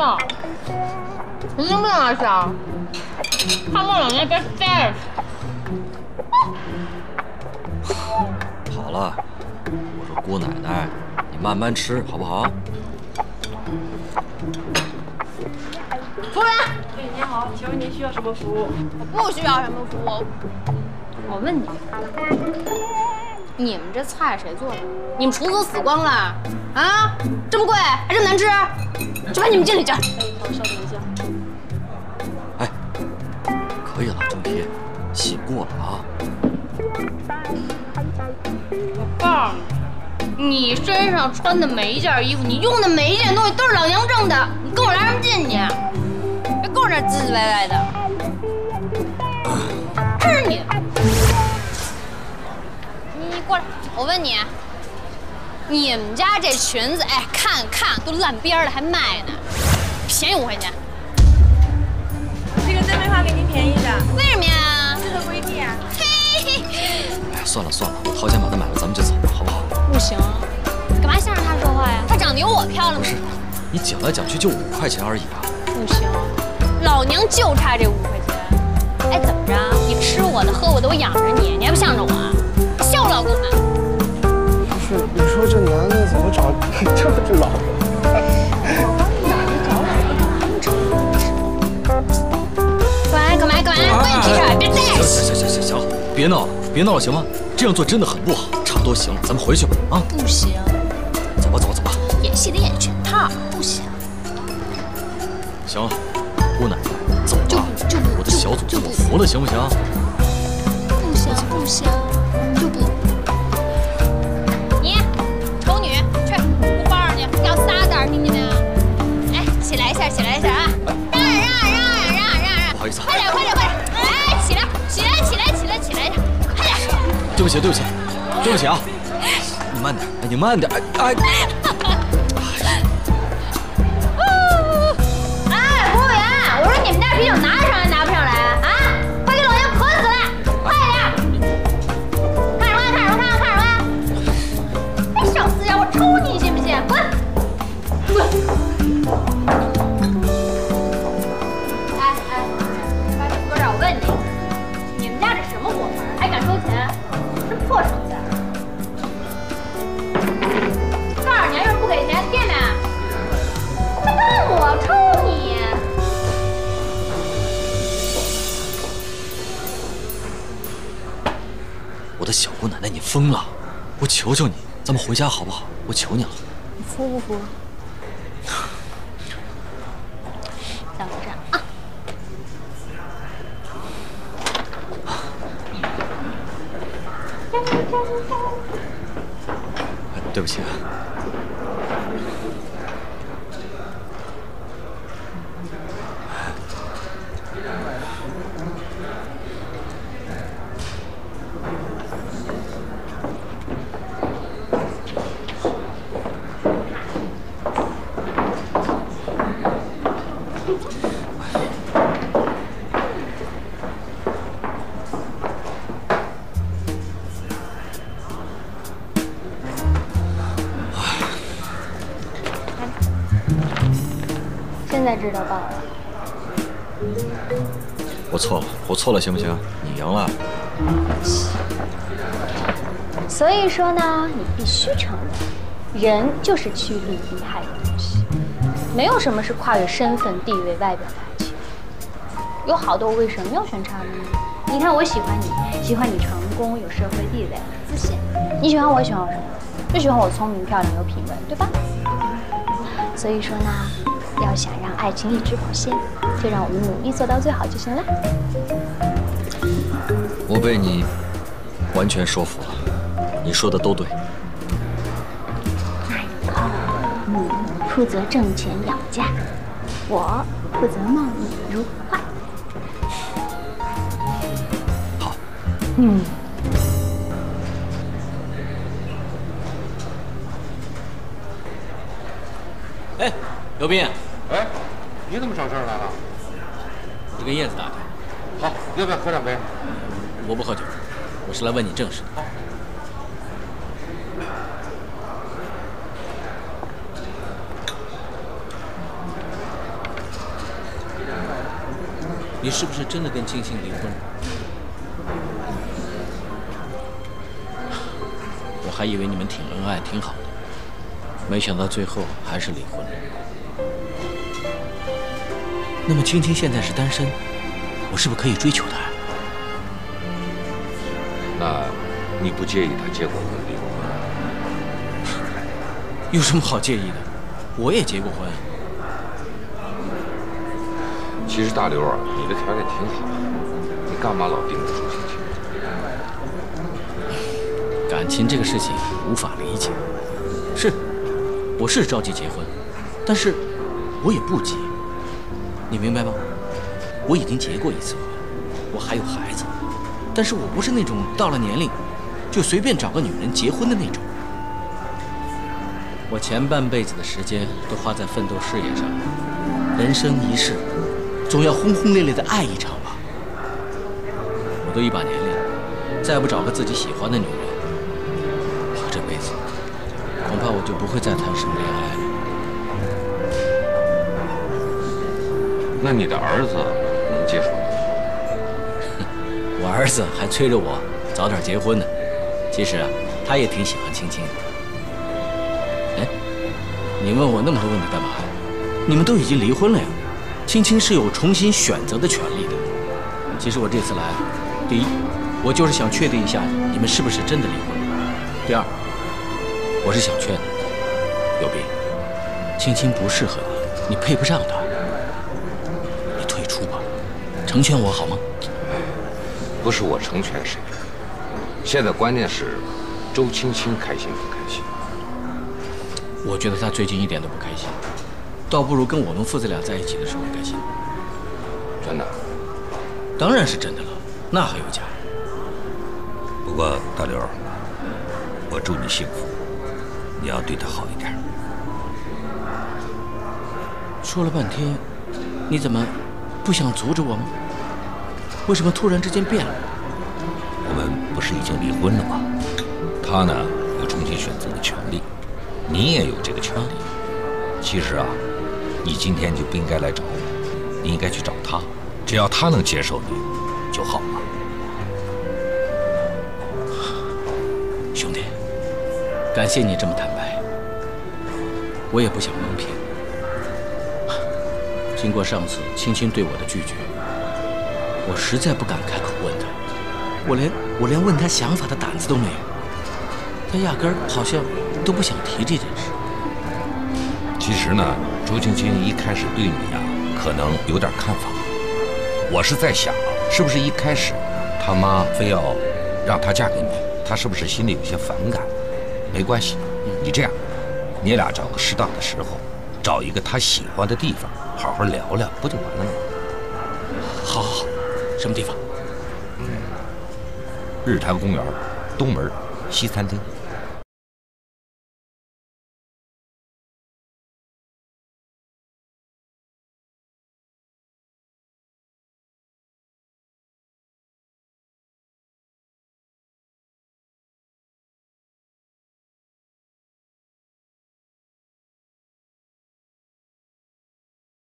笑，神经病啊笑！看过两年别呆着。好了，我说姑奶奶，你慢慢吃好不好？服务员，哎，您好，请问您需要什么服务？我不需要什么服务。我问你，你们这菜谁做的？你们厨子都死光了啊？这么贵，还这么难吃？去把你们经理叫来。哎，好，稍等一下。哎，可以了，郑皮，洗过了啊。我告诉你，你身上穿的每一件衣服，你用的每一件东西都是老娘挣的，你跟我来什么劲你？别跟我这唧唧歪歪的。是你！过来，我问你，你们家这裙子，哎，看看都烂边了还卖呢，便宜五块钱。这个真没法给您便宜的，为什么呀？这个规定。嘿嘿，哎呀，算了算了，我掏钱把它买了，咱们就走了，好不好？不行，干嘛向着他说话呀？她长得有我漂亮吗？不是，你讲来讲去就五块钱而已啊。不行，老娘就差这五块钱。哎，怎么着？你吃我的，喝我的，我养着你，你还不向着我？笑老公呢？不是，你说这男的怎么找这么这老婆？干嘛干嘛干嘛？关你屁事儿！别行再行行行行行，别闹了，别闹了，行吗？这样做真的很不好，差不多行了，咱们回去吧，啊，不行，走吧走吧走吧。演戏得演全套，不行。行了，姑奶奶，走吧我的小祖宗我服了，行不行？不行不行，对不起对不起，对不起啊！你慢点，你慢点，哎疯了！我求求你，咱们回家好不好？我求你了。你服不服？像我这样啊！哎对不起啊。现在知道报了。我错了，我错了，行不行？你赢了。所以说呢，你必须承认，人就是趋利避害的东西，没有什么是跨越身份、地位、外表的爱情。有好多我为什么要选差的呢？你看，我喜欢你，喜欢你成功、有社会地位、自信。你喜欢我，喜欢我什么？就喜欢我聪明、漂亮、有品味，对吧？所以说呢，要想让爱情一直保鲜，就让我们努力做到最好就行了。我被你完全说服了，你说的都对。那以后你负责挣钱养家，我负责貌美如花。好，嗯。哎，刘斌，哎，你怎么上这儿来了？你跟燕子打的，好，要不要喝两杯？我不喝酒，我是来问你正事的。你是不是真的跟青青离婚了？我还以为你们挺恩爱，挺好的，没想到最后还是离婚了。那么青青现在是单身，我是不是可以追求她呀？那你不介意她结过婚离过婚？有什么好介意的？我也结过婚。其实大刘啊，你的条件挺好的，你干嘛老盯着朱青青？感情这个事情无法理解。是，我是着急结婚，但是我也不急。你明白吗？我已经结过一次婚，我还有孩子，但是我不是那种到了年龄就随便找个女人结婚的那种。我前半辈子的时间都花在奋斗事业上，人生一世，总要轰轰烈烈的爱一场吧。我都一把年龄，再不找个自己喜欢的女人，我这辈子恐怕我就不会再谈什么恋爱了。那你的儿子能接受吗？我儿子还催着我早点结婚呢。其实啊，他也挺喜欢青青的。哎，你问我那么多问题干嘛呀？你们都已经离婚了呀，青青是有重新选择的权利的。其实我这次来，第一，我就是想确定一下你们是不是真的离婚；第二，我是想劝你，刘斌，青青不适合你，你配不上她。成全我好吗？不是我成全谁，现在关键是周青青开心不开心。我觉得她最近一点都不开心，倒不如跟我们父子俩在一起的时候开心。真的？当然是真的了，那还有假？不过大刘，我祝你幸福，你要对她好一点。说了半天，你怎么不想阻止我吗？为什么突然之间变了？我们不是已经离婚了吗？他呢有重新选择的权利，你也有这个权利。其实啊，你今天就不应该来找我，你应该去找他。只要他能接受你就好了。兄弟，感谢你这么坦白，我也不想蒙骗。经过上次青青对我的拒绝，我实在不敢开口问他，我连我连问他想法的胆子都没有。他压根儿好像都不想提这件事。其实呢，周青青一开始对你呀、可能有点看法。我是在想，是不是一开始他妈非要让她嫁给你，她是不是心里有些反感？没关系，你这样，你俩找个适当的时候，找一个她喜欢的地方，好好聊聊，不就完了吗？好，好，好，什么地方？日坛公园东门西餐厅。